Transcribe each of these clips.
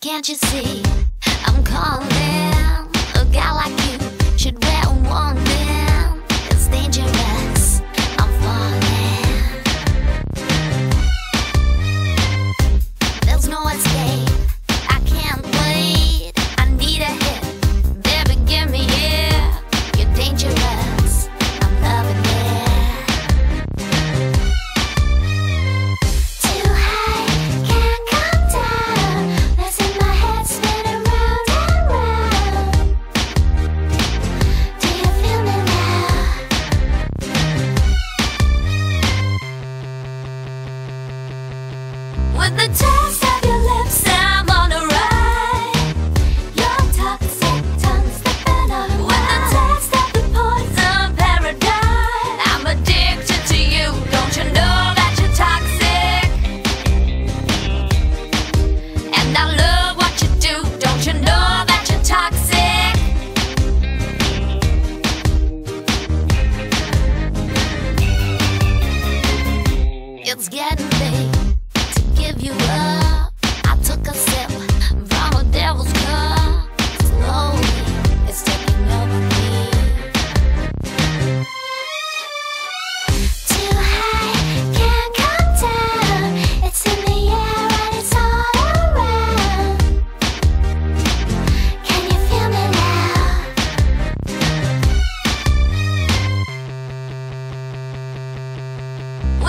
Can't you see? I'm calling a guy like with the test.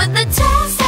with the test.